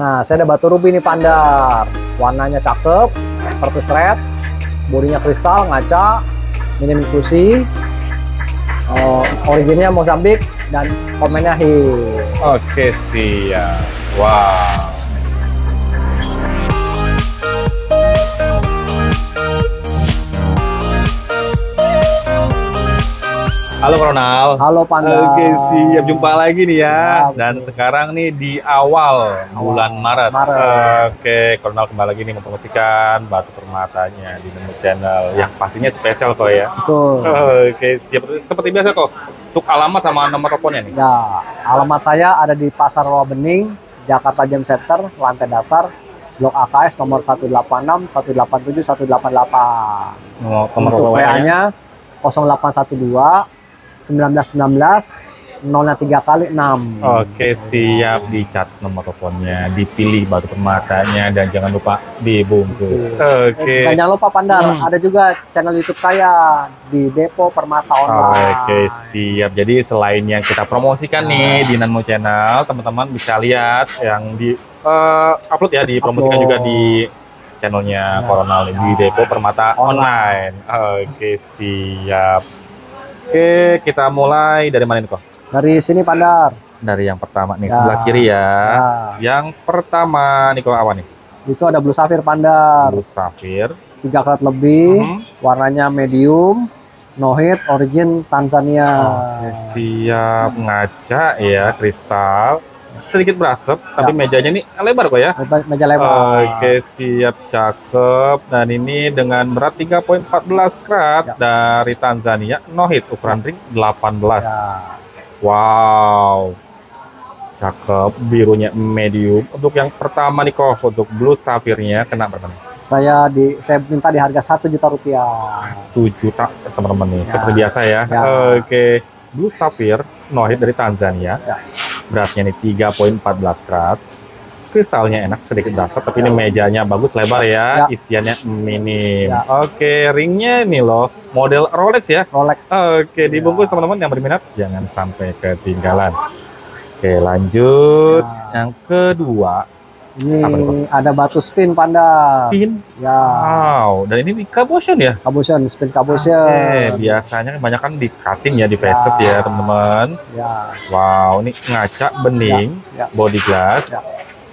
Nah, saya ada batu ruby nih Pandar. Warnanya cakep, purple red, bodinya kristal, ngaca, minim inklusi, uh, originnya Mozambik, dan komennya hit. Oke, siap. Wow. Halo Ronald. Halo Pandar. Oke, siap jumpa lagi nih ya. Ya, Dan sekarang nih di awal, bulan Maret. Maret. Oke, Ronald kembali lagi nih mempromosikan batu permatanya di Nemu Channel yang pastinya spesial kok ya. Betul. Oke, siap. Seperti biasa kok. Untuk alamat sama nomor teleponnya nih. Ya, alamat saya ada di Pasar Rawa Bening, Jakarta Jam Center, lantai dasar, Blok AKS nomor 186, 187, 188. Nomor, nomor. WA-nya 0812 1919 0 3 kali 6. Oke, siap dicat nomor teleponnya, dipilih batu permatanya dan jangan lupa dibungkus. Oke. Dan jangan lupa Pandar, Hmm. ada juga channel YouTube saya di Depo Permata Online. Oke, siap. Jadi selain yang kita promosikan nih di Nanmo Channel, teman-teman bisa lihat yang di eh, upload ya, dipromosikan Upload. juga di channelnya Ya. Coronal nih, di Depo Permata Online. Oke, siap. Oke, kita mulai dari mana nih kok? Dari sini Pandar. Dari yang pertama nih, Ya. sebelah kiri ya. Ya, Yang pertama nih kok apa nih? itu ada Blue Sapphire Pandar. Blue Sapphire. 3 karat lebih, Mhm. warnanya medium, no hit, origin Tanzania. Oke, siap ngaca ya, kristal. Sedikit berasap, tapi Ya. mejanya ini lebar kok ya. Me- Meja lebar. Oke, siap cakep. Dan ini dengan berat 3.14 karat Ya. dari Tanzania, no hit ukuran ring 18. Ya. Wow. Cakep, birunya medium. Untuk yang pertama nih kok, untuk blue sapphire-nya kena berapa nih? Saya di saya minta di harga satu juta rupiah. 1 juta teman-teman nih, Ya. seperti biasa ya. Ya. Oke, blue sapphire no hit dari Tanzania. Ya. Beratnya nih 3.14 karat. Kristalnya enak sedikit dasar, tapi ini mejanya bagus lebar ya, Ya. isiannya minim. Ya. Oke, ringnya ini loh, model Rolex ya. Rolex. Oke, dibungkus Ya. teman-teman yang berminat, jangan sampai ketinggalan. Oke, lanjut. Ya. Yang kedua, Ini Apa ada batu spin panda. pin. Ya. Wow, dan ini di cabochon ya. Cabochon, spin Oke, cabochon. biasanya kebanyakan di cutting ya, di facet ya, Ya. teman-teman. Ya. Wow, ini ngaca bening, Ya, ya. body glass, Ya.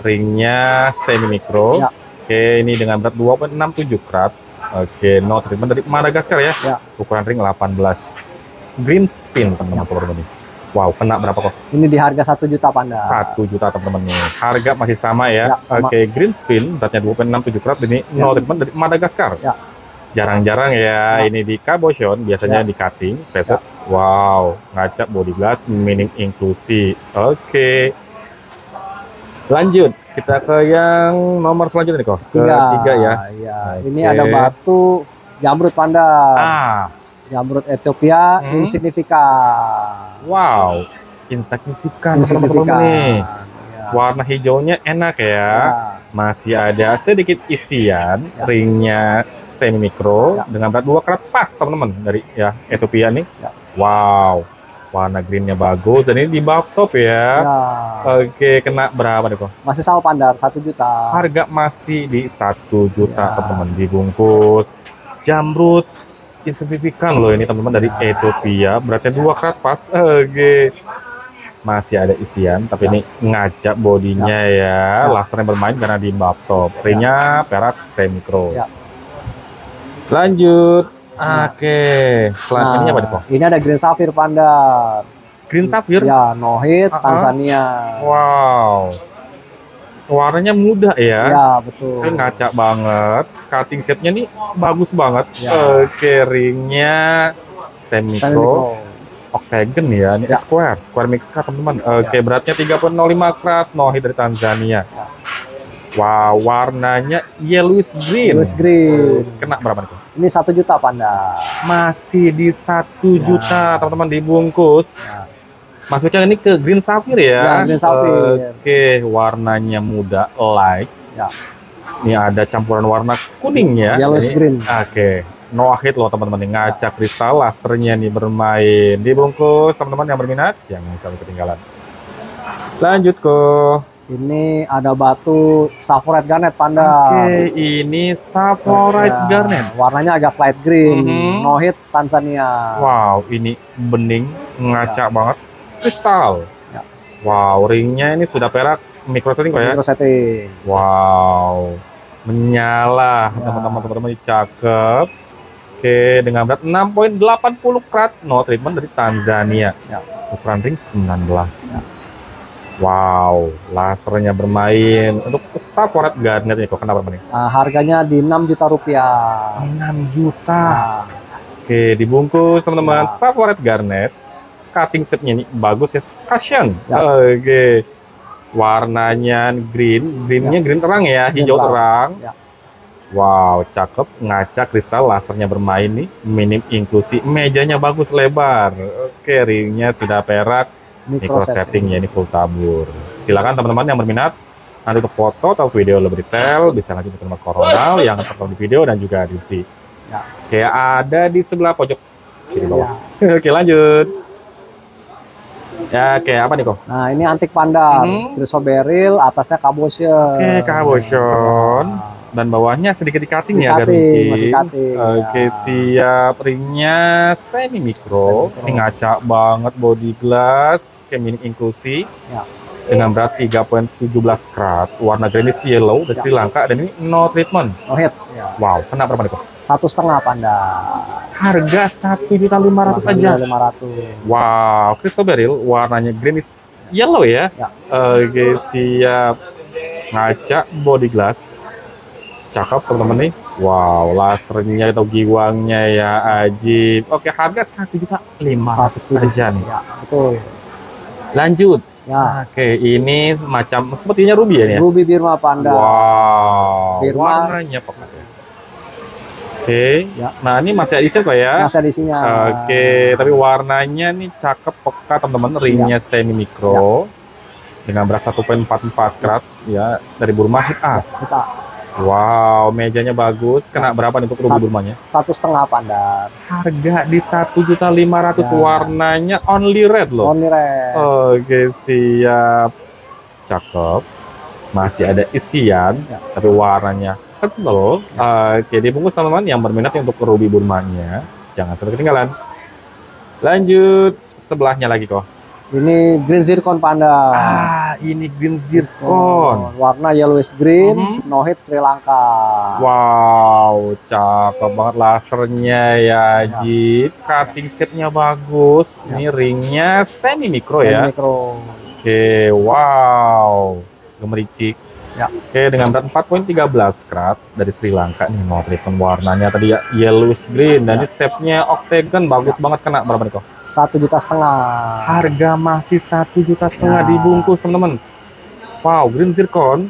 ringnya semi mikro. Ya. Oke, ini dengan berat 2.67 karat. Oke, no treatment dari Madagaskar ya. Ya. Ukuran ring 18. Green spin teman-teman nih. Wow, kena berapa kok? Ini di harga satu juta panda. Satu juta teman-teman nih. Harga masih sama ya. Ya, sama. Oke, green spin beratnya 2.67 karat ini Ya. no treatment dari Madagaskar. Ya. Jarang-jarang ya, Ya. ini di cabochon, biasanya Ya. di cutting, facet. Wow, ngaca body glass, minim inklusi. Oke. Lanjut, kita ke yang nomor selanjutnya nih kok. Tiga. Ketiga ya. Ya. Oke. Ini ada batu jamrut panda. Ah, Jamrut Ethiopia Hmm. insignifikan. wow. Insignifikan teman-teman nih. Ya. Warna hijaunya enak ya. Ya. Masih ada sedikit isian, Ya. ringnya semi mikro Ya. dengan berat 2 karat pas teman-teman dari ya Ethiopia nih. Ya. Wow. Warna greennya bagus dan ini di buff top ya. Ya. Oke, kena berapa nih kok? Masih sama pandar satu juta. Harga masih di 1 juta Ya. teman-teman dibungkus. Jamrut insignifikan loh ini teman-teman dari Ya. Ethiopia. Beratnya 2 karat pas. Oke. Masih ada isian, tapi Ya. ini ngajak bodinya ya. Ya. Lasernya bermain karena di buff top. Ringnya perak semi-mikro. Ya. Lanjut. Ya. Oke. Selanjutnya apa nih? Ini ada Green Sapphire pandar. Green Sapphire. Ya, no hit Ah, ah. Tanzania. Wow. Warnanya muda ya. Ya, betul. Kan ngaca banget. Cutting setnya nih bagus banget. Ya. Oke, ringnya semi pro, octagon ya. Ini Ya. square, square mix cut teman-teman. Oke, beratnya 3.05 karat, no hit dari Tanzania. Ya. Wow, warnanya yellowish green. Yellowish green. Kena berapa nih? Ini satu juta pandar. Masih di satu Ya. juta teman-teman dibungkus. Ya. Masuknya ini ke green sapphire ya. Ya, green sapphire. Oke, warnanya muda, light. Ya. Ini ada campuran warna kuning ya. Yellowish green. Oke, no hit loh teman-teman. Nih, Ngaca kristal lasernya nih bermain. Dibungkus teman-teman yang berminat, jangan sampai ketinggalan. Lanjut ke Ini ada batu Saffroid Garnet Panda. Oke, ini Saffroid Ya, Garnet. Warnanya agak light green. Mhm. No hit Tanzania. Wow, ini bening, ngaca banget. Kristal. Ya. Wow, ringnya ini sudah perak micro setting kok ya. Micro setting. Wow, menyala Ya. teman-teman teman-teman ini cakep. Oke, dengan berat 6.80 karat, no treatment dari Tanzania. Ya. Ukuran ring 19. Ya. Wow, lasernya bermain untuk Saffroid Garnet ini kok kenapa nih? Nah, harganya di 6 juta rupiah. 6 juta. Nah, Oke, dibungkus teman-teman Ya. Saffroid Garnet. Cutting setnya ini bagus ya, cushion. Ya. Oke. Warnanya green, greennya green terang ya, Green hijau terang. terang. Ya. Wow, cakep, ngaca kristal lasernya bermain nih, minim inklusi, mejanya bagus lebar. Oke, ringnya sudah perak, micro setting ya ini full tabur. Silakan teman-teman yang berminat nanti untuk foto atau video lebih detail bisa lanjut ke nomor koronal yang tertera di video dan juga di. Ya. Oke, ada di sebelah pojok kiri bawah. Ya. Oke, lanjut. Ya, kayak apa nih kok? Nah, ini antik panda. Mhm. Chrysoberyl, atasnya cabotion. Oke, cabotion. Dan bawahnya sedikit di cutting ya, Cutting, runcing. masih cutting. Oke, ya. siap. Ringnya semi mikro. Ini ngaca banget body glass, kayak mini inklusi. Ya. Dengan berat 3.17 karat, warna greenish yellow dari Ya. Sri Lanka dan ini no treatment. No hit. Ya. Wow, kenapa berapa nih kok? Satu setengah panda. Harga 1.500 aja. Lima ratus. Wow, Christoberil warnanya greenish yellow ya. Ya. Oke, siap. Ngaca body glass. Cakep teman-teman nih. Wow, lasernya atau giwangnya ya ajib. Oke, harga satu juta lima ratus Satu aja nih. Ya, betul. Lanjut. Ya, Oke, ini macam sepertinya ruby ya ini ya. Ruby Birma Panda. Wow, Birma. warnanya pekat ya. Oke, Ya. nah ini masih edisi kok ya. Masih edisinya. Oke, tapi warnanya nih cakep pekat teman-teman, ringnya semi mikro dengan berat 1.44 karat ya dari Burma hit A. Kita Wow, mejanya bagus. Kena berapa nih untuk ruby Satu. Burmanya? satu setengah panda. Harga di 1.500 Ya. warnanya only red loh. Only red. Oke, siap. Cakep. Masih ada isian, Ya. tapi warnanya kental. Oke, dibungkus teman-teman yang berminat untuk ruby Burmanya. Jangan sampai ketinggalan. Lanjut sebelahnya lagi kok. Ini green zircon panda. Ah, ini green Oh, zircon. warna yellowish green, Mhm. no hit Sri Lanka. Wow, cakep banget lasernya ya, Jip. Cutting setnya bagus. Ini ringnya semi mikro ya. Semi micro. Oke, wow. Gemericik. Ya. Oke, dengan berat 4.13 karat dari Sri Lanka nih mau treatment warnanya tadi ya yellowish green dan ini shape-nya octagon bagus banget kena berapa nih kok? Satu juta setengah. Harga masih satu juta setengah Ya. dibungkus teman-teman. Wow, green zircon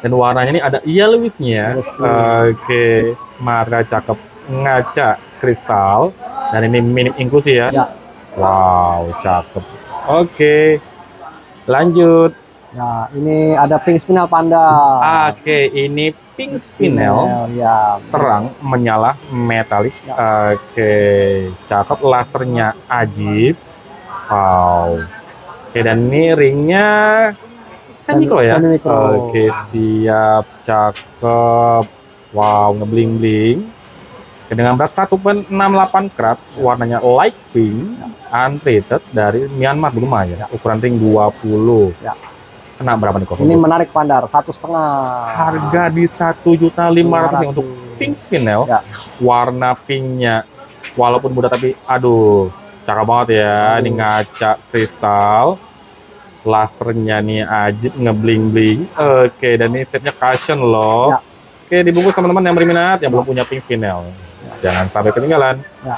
dan warnanya ini ada yellowish-nya. Oke, marga cakep ngaca kristal dan ini minim inklusi ya. Ya. Wow, cakep. Oke, lanjut. Ya, ini ada pink spinel panda. Oke, ini pink spinel Ya. terang menyala metalik. Ya. Oke, cakep lasernya ajib. Wow. Oke, dan ini ringnya semi mikro ya. Semi mikro. Oke, siap, cakep. Wow, ngebling-bling. Dengan berat 1.68 karat, warnanya light pink, untreated dari Myanmar Burma ya. Ukuran ring 20. Ya. Kena berapa nih kok? Ini menarik pandar, satu setengah. harga di satu juta lima ratus untuk pink spinel Ya. warna pinknya walaupun muda tapi aduh cakep banget ya Aduh. ini ngaca kristal lasernya nih ajib ngebling bling oke dan ini setnya cushion loh Ya. oke dibungkus teman-teman yang berminat yang belum punya pink spinel jangan sampai ketinggalan Ya.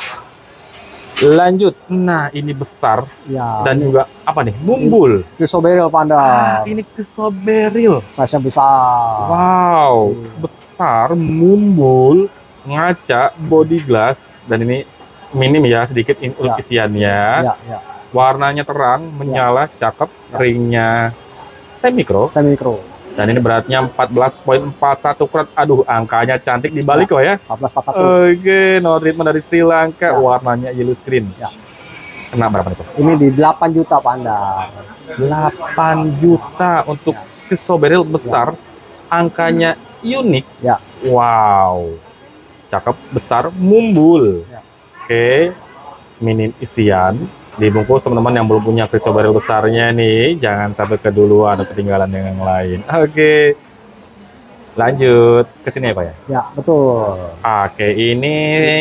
Lanjut nah ini besar Ya. dan juga apa nih mumbul Chrysoberyl panda. ah, ini kesoberil Size-nya besar. Wow, Hmm. besar, mumbul, ngaca, body glass, dan ini minim ya sedikit in- Ya. isiannya. Ya, ya. Warnanya terang, menyala, cakep, ringnya semi mikro, Semi mikro. Dan ini beratnya 14.41 karat. Aduh, angkanya cantik dibalik kok ya. 1441. Oke, no treatment dari Sri Lanka, Ya. warnanya yellow screen. Ya. Kena berapa? Kok? Ini di 8 juta panda. 8 juta untuk Chrysoberyl besar, angkanya unik. Ya. Wow. Cakep, besar, mumbul. Ya. Oke. Minim isian. Dibungkus teman-teman yang belum punya Chrysoberyl besarnya nih, jangan sampai keduluan atau ketinggalan yang lain. Oke. Lanjut ke sini ya, Pak ya. Ya, betul. Oke, ini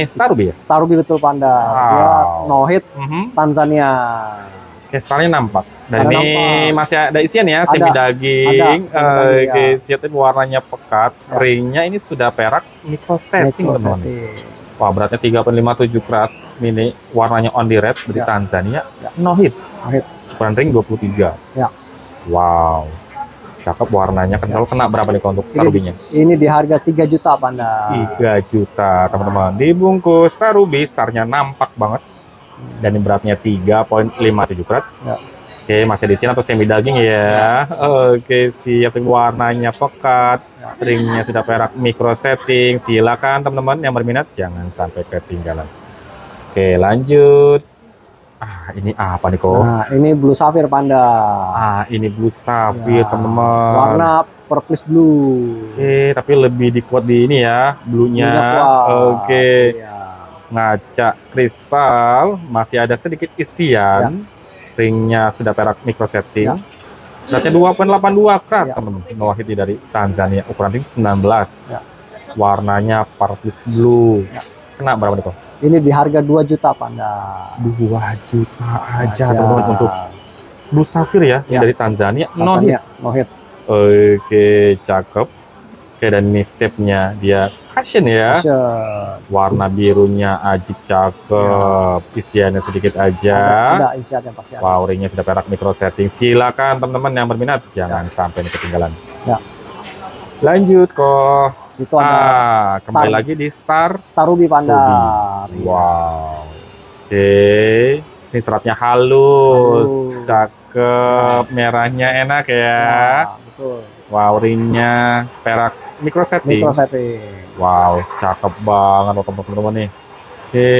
Star Ruby ya? Star Ruby betul Panda. Dia Wow. no hit Mhm. Tanzania. Oke, starnya nampak. Dan Ada ini nampak. masih ada isian ya, Ada. semi daging. Ada, semi daging, Oke, ya. siap ini warnanya pekat. Ya. Ringnya ini sudah perak micro setting, teman-teman. Wah, beratnya 3,57 karat. Ini warnanya on the red dari Ya. Tanzania. Ya. No hit. No hit. Ukuran ring 23. Ya. Wow. Cakep warnanya kental kena berapa nih untuk Star Ini- di harga 3 juta Panda. 3 juta, teman-teman. Dibungkus Star Ruby, starnya nampak banget. Dan ini beratnya 3,57 karat. Ya. Oke, masih di sini atau semi daging ya. Oke, siap. Warnanya pekat. Ya. Ringnya sudah perak micro setting. Silakan teman-teman yang berminat jangan sampai ketinggalan. Oke, lanjut. Ah, ini apa nih kok? Nah, ini Blue Sapphire Panda. Ah, ini blue sapphire, Ya. teman-teman. Warna purplish blue. Oke, tapi lebih dikuat di ini ya, blue-nya. Oke. Iya. ngaca kristal masih ada sedikit isian ringnya sudah perak micro setting Ya. Beratnya 2.82 karat Ya. teman-teman Noah Hiti dari Tanzania ukuran ring 19 Ya. warnanya purplish blue Ya. kena berapa nih kok? Ini di harga 2 juta Panda. 2 juta aja teman-teman untuk blue sapphire ya, Ya. dari Tanzania no hit Tanzania, no hit. oke cakep oke dan ini shape-nya dia cushion ya Fashion. warna birunya ajib cakep isiannya sedikit aja Ada, ada isiannya pasti ada. wow ringnya sudah perak micro setting silakan teman-teman yang berminat jangan sampai ini ketinggalan Ya. lanjut kok Itu ada ah Star- kembali lagi di Star Star Ruby Panda. Ruby. wow oke ini seratnya halus, Halus. cakep merahnya enak ya Ya, betul. wow ringnya perak micro setting Micro setting. Wow, cakep banget loh teman-teman nih. Oke.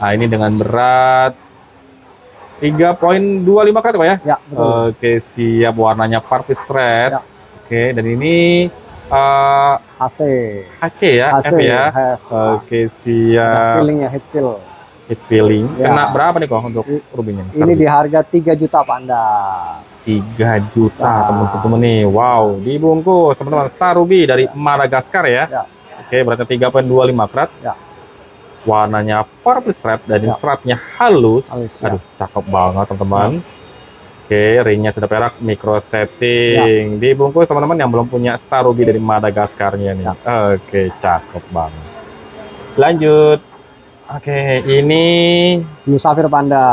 Nah, ini dengan berat 3.25 karat Pak ya? Ya, betul. Oke, siap warnanya purple red. Ya. Oke, dan ini eh AC. HC ya, AC. F ya. have. Oke, siap. feelingnya, hit feel. Hit feeling. Ya. Kena berapa nih kok untuk rubinya? Ini di harga 3 juta Panda. 3 juta Ya. teman-teman nih. Wow, dibungkus teman-teman Star Ruby dari Madagaskar ya. Ya. Oke, beratnya 3.25 karat. Ya. Warnanya purple stripe dan Ya. seratnya halus. Halus, ya. Aduh, cakep banget teman-teman. Oke, ringnya sudah perak micro Ya. setting. Dibungkus teman-teman yang belum punya Star Ruby dari Madagaskarnya nih. Ya. Oke, cakep banget. Lanjut. Oke, ini Blue Sapphire Panda.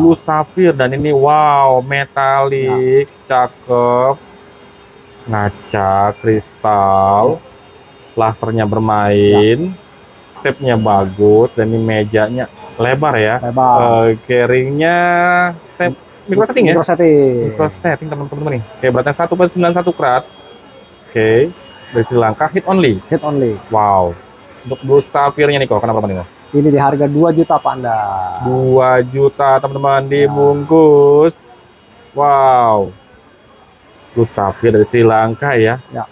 blue sapphire dan ini wow metalik cakep ngaca kristal lasernya bermain shape-nya bagus dan ini mejanya lebar ya Lebar. oke ringnya saya micro setting ya Micro setting. micro setting teman-teman nih oke beratnya 1.91 karat oke dari Sri Lanka hit only Hit only. wow untuk blue sapphire-nya nih kok kenapa nih Ini di harga 2 juta Panda. 2 juta teman-teman dibungkus. Wow. Blue sapphire dari Sri Lanka ya. Ya.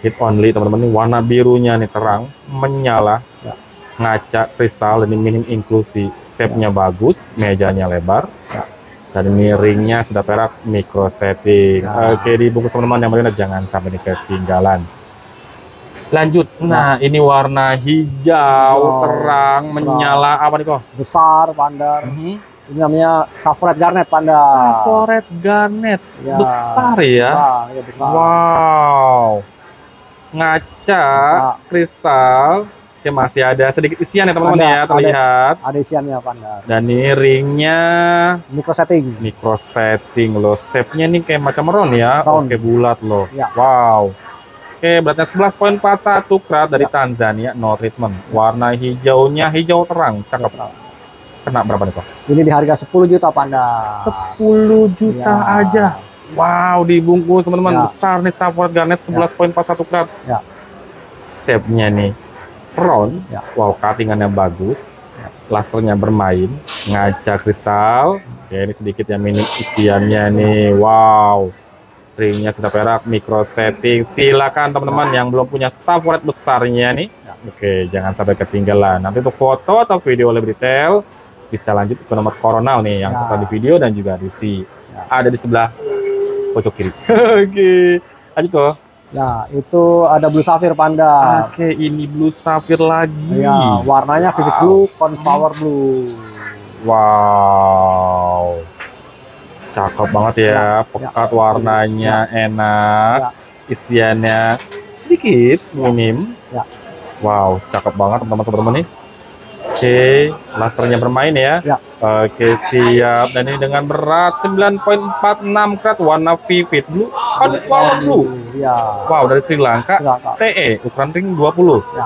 Hit only teman-teman ini warna birunya nih terang, menyala. Ya. Ngaca kristal dan ini minim inklusi. Shape-nya bagus, mejanya lebar. Ya. Dan ini ringnya sudah perak micro setting. Ya. Oke, dibungkus teman-teman yang berminat jangan sampai ini ketinggalan. Lanjut. Nah, ini warna hijau Wow. terang menyala apa nih kok? Besar Panda. Ini namanya Sapphire Garnet Panda. Sapphire garnet. Ya, besar ya. Besar, ya besar. Wow. Ngaca Ngaca. kristal. Oke, masih ada sedikit isian ya teman-teman Ada, ya, terlihat. Ada isiannya Panda. Dan ini ringnya Micro setting. micro setting loh. Shape-nya nih kayak macam round ya. Round. Oke, bulat loh. Ya. Wow. Oke, beratnya 11.41 karat dari Ya. Tanzania, no treatment. Warna hijaunya hijau terang, cakep. Kena berapa nih, Sob? Ini di harga 10 juta Panda. 10 juta Ya. aja. Wow, dibungkus teman-teman Ya. besar nih Sapphire Garnet 11.41 karat. Ya. Shape-nya nih round. Ya. Wow, cuttingannya bagus. Ya. Lasernya bermain, ngaca kristal. Ya, ini sedikit yang minim isiannya nih. Wow. Ringnya sudah perak, micro setting. Silakan teman-teman yang belum punya subwoofer besarnya nih. Ya. Oke, jangan sampai ketinggalan. Nanti untuk foto atau video lebih detail bisa lanjut ke nomor koronal nih yang Ya. tertera di video dan juga deskripsi. Ya. Ada di sebelah pojok kiri. Oke. Lanjut kok. Ya, itu ada blue sapphire panda. Oke, ini blue sapphire lagi. Ya, warnanya vivid Wow. blue, conpower blue. Wow. Cakep banget ya, Ya, pekat warnanya enak. Ya. Isiannya sedikit, minim. Ya. Wow, cakep banget teman-teman nih. Oke, lasernya bermain ya. Ya. Oke, siap. Dan ini dengan berat 9.46 karat warna vivid blue, conpower blue. Ya, Wow, dari Sri Lanka. silakan. TE ukuran ring 20. Ya.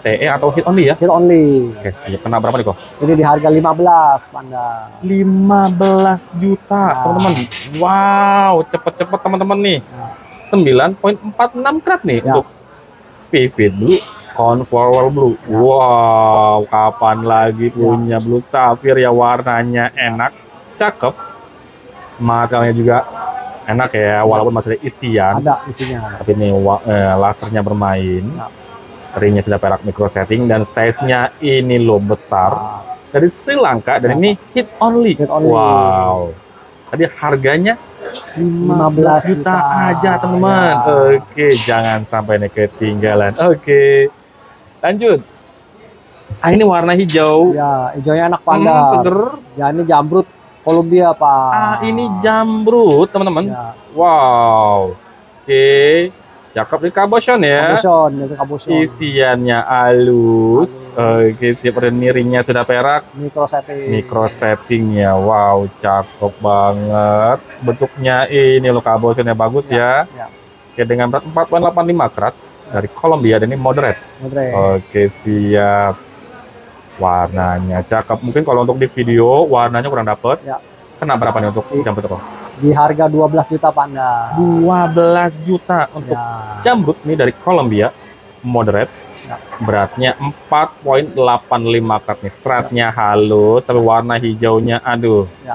TE atau hit only ya? Hit only. Oke, siap. Kena berapa nih kok? Ini di harga 15 panda. 15 juta, Ya. teman-teman. Wow, cepet-cepet teman-teman nih. Ya. 9.46 karat nih Ya. untuk Vivid Blue, Conformer Blue. Ya. Wow, kapan lagi punya Blue Sapphire ya warnanya enak, cakep. Materialnya juga enak ya, walaupun masih ada isian. Ada isinya. Tapi ini eh, lasernya bermain. Ya. Ringnya sudah perak micro setting dan size-nya ini loh besar dari Sri Lanka dan ini hit only. Hit only. Wow. Tadi harganya 15 juta, 15 aja, juta, teman-teman. ya. Oke, jangan sampai nih ketinggalan. Oke. Lanjut. Ah, ini warna hijau. Ya, hijaunya enak Hmm, panda. seger. Ya, ini jamrut Columbia, Pak. Ah, ini jamrut, teman-teman. Ya, Wow. Oke. Cakep di kaboshon ya. kabuson, itu kabuson. Isiannya halus. Oke, siap ringnya sudah perak. Micro setting. Micro settingnya, wow, cakep banget. Bentuknya ini loh kabosnya bagus ya. Ya. Oke, dengan berat 4.85 karat dari Columbia dan ini moderate. Moderate. Oke, siap. Warnanya cakep. Mungkin kalau untuk di video warnanya kurang dapet. Ya. Kena berapa nih untuk jamrut itu? Di harga 12 juta panda. 12 juta untuk Ya. jamrut nih dari Columbia moderate. Ya. Beratnya 4.85 karat nih. Seratnya halus tapi warna hijaunya aduh. Ya.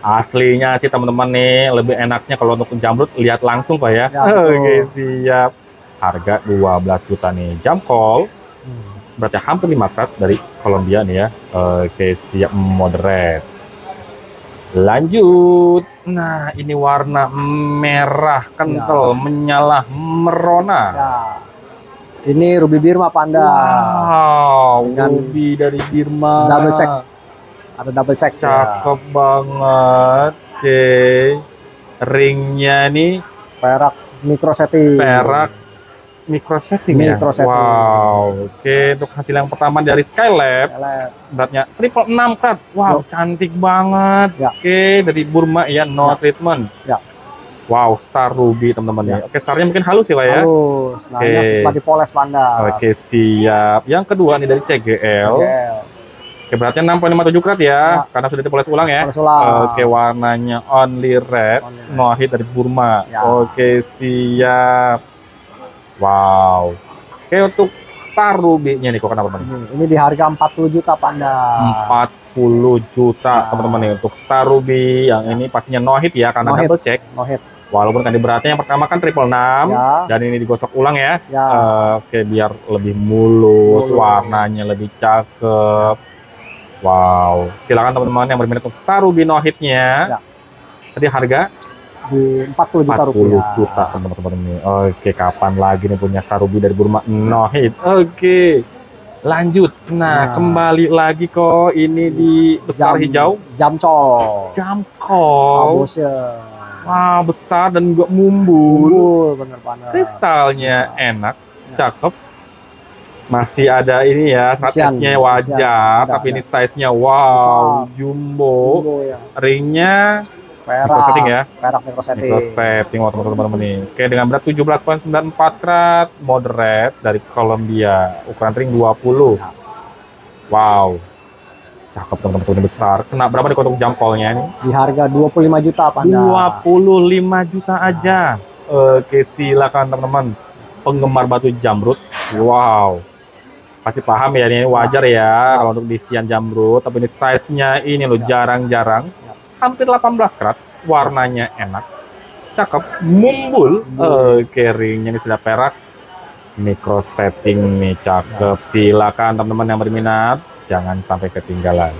Aslinya sih teman-teman nih lebih enaknya kalau untuk jamrut lihat langsung Pak ya. Ya. Oke, siap. Harga 12 juta nih. Jam call Hmm. beratnya hampir 5 karat dari Columbia nih ya. Oke, siap moderate. Lanjut. Nah, ini warna merah kental, menyala, merona. Ya. Ini Ruby Birma panda. Wow, Dengan Ruby dari Birma. double check. Ada double check. ya. Cakep banget. Oke. Ringnya nih Perak micro setting. perak micro setting ya. Micro setting. Wow. Oke, untuk hasil yang pertama dari Skylab Pelet. beratnya triple 6 karat. Wow, Yo. cantik banget. Ya. Oke, dari Burma ya, no Ya. treatment. Ya. Wow, Star Ruby teman-teman Ya. ya. Oke, starnya mungkin halus sih lah ya. Halus. Nah, Oke. setelah dipoles panda. Oke, siap. Yang kedua nih dari CGL. Gel. Oke, beratnya 6.57 karat ya, Ya. karena sudah dipoles ulang ya. Poles ulang. Oke, warnanya only red, Only red. no hit dari Burma. Ya. Oke, siap. Wow. Oke, untuk Star Ruby-nya nih kok kenapa nih? Ini, ini di harga 40 juta panda. 40 juta Ya. teman-teman nih untuk Star Ruby yang ini pastinya no hit ya karena No hit. double check. No hit. Walaupun kan beratnya yang pertama kan triple 6 Ya. dan ini digosok ulang ya. Ya. Eh, Oke, biar lebih mulus, Mulus. warnanya lebih cakep. Wow, silakan teman-teman yang berminat untuk Star Ruby no hit-nya. Ya. Tadi harga di 40 juta 40 rupiah. juta teman-teman ini. Oke, kapan lagi nih punya Star Ruby dari Burma no hit. Oke. Lanjut. Nah, Nah. kembali lagi kok ini di besar Jam- hijau. Jamcol. Jamkol. Kabosnya. Wah, besar dan juga mumbul. Unggul bener panda. Kristalnya enak, cakep. Masih ada ini ya, size-nya Ada, tapi ada. ini size-nya wow, Besar. jumbo. Unggul ya. Ringnya Perak. micro setting ya. Perak micro setting. Micro setting wah teman-teman nih. Oke dengan berat 17.94 karat, moderate dari Columbia, ukuran ring 20. Ya. Wow. Cakep teman-teman ini besar. Kena berapa nih untuk ini? Di harga 25 juta panda. 25 juta aja. Oke, silakan teman-teman. Penggemar batu jamrut. Wow. Pasti paham ya ini wajar ya kalau untuk isian jamrut, tapi ini size-nya ini loh jarang-jarang. Ya. Hampir 18 karat, warnanya enak. cakep, mumbul. Ringnya ini sudah perak. Micro setting nih cakep. Silakan teman-teman yang berminat, jangan sampai ketinggalan.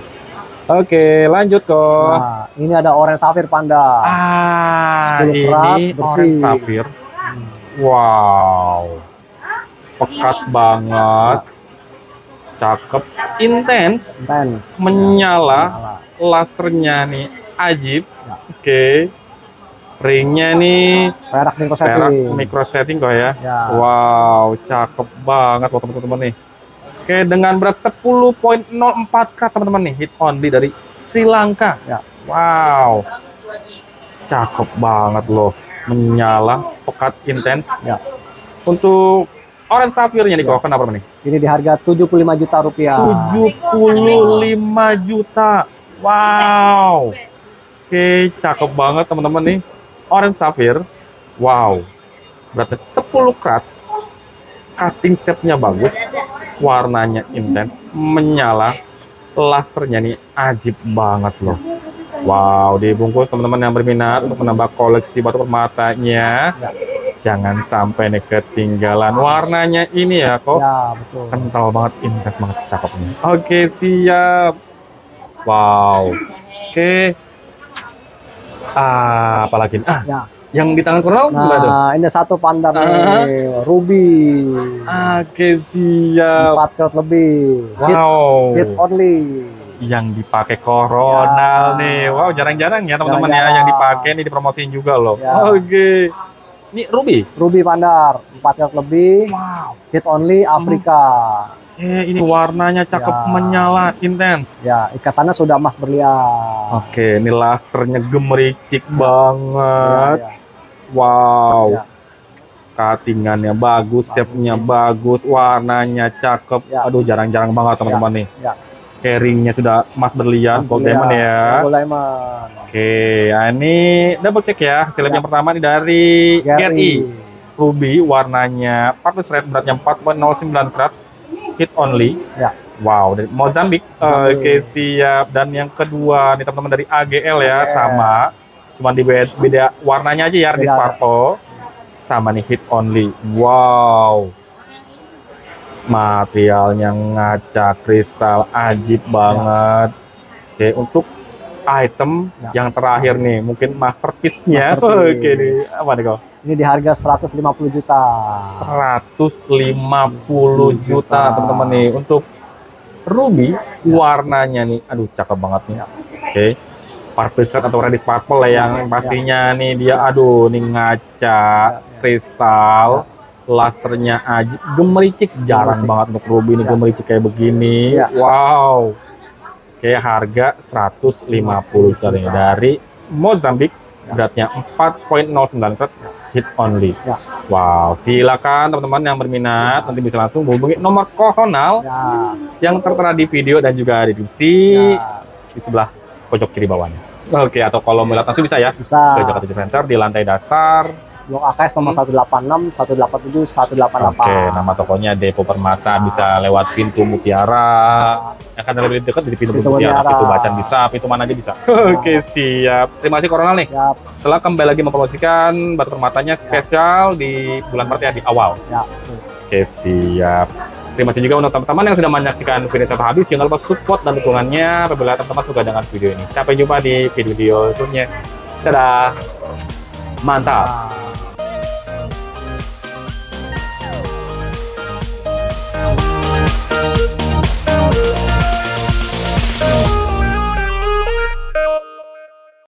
Oke, lanjut kok. Nah, ini ada orange sapphire panda. Ah, 10 karat, ini bersih. orange sapphire. Wow. Pekat banget. Cakep, intens, menyala. Menyala. Lasernya nih ajib. Ya. Oke. Ringnya nih Perak micro perak setting. micro setting kok ya. Ya. Wow, cakep banget loh teman-teman nih. Oke, dengan berat 10.04 k teman-teman nih, hit only dari Sri Lanka. Ya. Wow. Cakep banget loh. Menyala, pekat, intens. Ya. Untuk orange sapphire-nya nih, kok kenapa nih? Ini di harga 75 juta rupiah. 75 juta. Wow. Oke, cakep banget teman-teman nih. Orange sapphire. Wow. Beratnya 10 karat. Cutting shape-nya bagus. Warnanya intens, menyala. Lasernya nih ajib banget loh. Wow, dibungkus teman-teman yang berminat untuk menambah koleksi batu permatanya. Jangan sampai nih ketinggalan. Warnanya ini ya kok Ya, betul. kental banget, intens banget cakepnya. Oke, siap. Wow. Oke. Ah, apalagi? Ah, Ya. yang di tangan tuh? Nah, ini satu panda Ah. nih, Ruby. Oke, siap. Empat karat lebih. Hit, Wow. hit only. Yang dipakai Coronal Ya. nih. Wow, jarang-jarang ya teman-teman ya yang dipakai nih dipromosiin juga loh. Ya. Oke. Ini Ruby. Ruby pandar, empat karat lebih. Wow. Hit only Afrika. Oke, ini warnanya cakep Ya. menyala, intens. Ya, ikatannya sudah emas berlian. Oke, ini lasernya gemericik banget. Ya, ya. Wow. Ya. Cuttingannya bagus, shape-nya bagus, warnanya cakep. Ya. Aduh, jarang-jarang banget teman-teman nih. ya. Carrying-nya sudah emas berlian, gold diamond ya. Gold diamond. Oke, nah ini double check ya. Hasil lab Ya. yang pertama nih dari. GRI. Ruby, warnanya Partners Red, beratnya 4.09 karat. Hit only. Ya. Wow, dari Mozambik. Mozambik. Oke, siap. Dan yang kedua nih teman-teman dari AGL ya, AGL. sama. Cuma di beda, beda warnanya aja ya, di. Sparkle. Sama nih hit only. Wow. Materialnya ngaca kristal ajib banget. Oke, untuk item Ya. yang terakhir nih, mungkin masterpiece-nya. Masterpiece. Oke nih, apa nih kau? Ini di harga 150 juta. 150 juta teman-teman nih untuk ruby warnanya nih aduh cakep banget nih oke Purple atau ready sparkle lah yang pastinya nih dia aduh nih ngaca kristal lasernya aja gemericik jarang Gemericik. banget untuk ruby nih Ya. gemericik kayak begini Ya. wow Oke harga 150 juta nih dari Mozambik beratnya 4.09 karat hit only Ya. wow silakan teman-teman yang berminat nanti bisa langsung hubungi nomor koronal Ya, yang tertera di video dan juga di deskripsi ya. di sebelah pojok kiri bawahnya. Oke, atau kalau melihat langsung bisa ya Bisa. ke Jakarta Center di lantai dasar. Blok AKS nomor 186, 187, 188. Oke, nama tokonya Depo Permata bisa lewat pintu Mutiara. Ya kan lebih dekat di pintu, Pintu Mutiara, Mutiara. pintu Bacan bisa, pintu mana aja bisa. Oke, siap. Terima kasih Koronal nih. Ya, Setelah kembali lagi mempromosikan batu permatanya spesial di bulan Maret ya di awal. ya. Oke, siap. Terima kasih juga untuk teman-teman yang sudah menyaksikan video sampai habis. Jangan lupa support dan dukungannya apabila teman-teman suka dengan video ini. Sampai jumpa di video-video selanjutnya. Dadah. Mantap.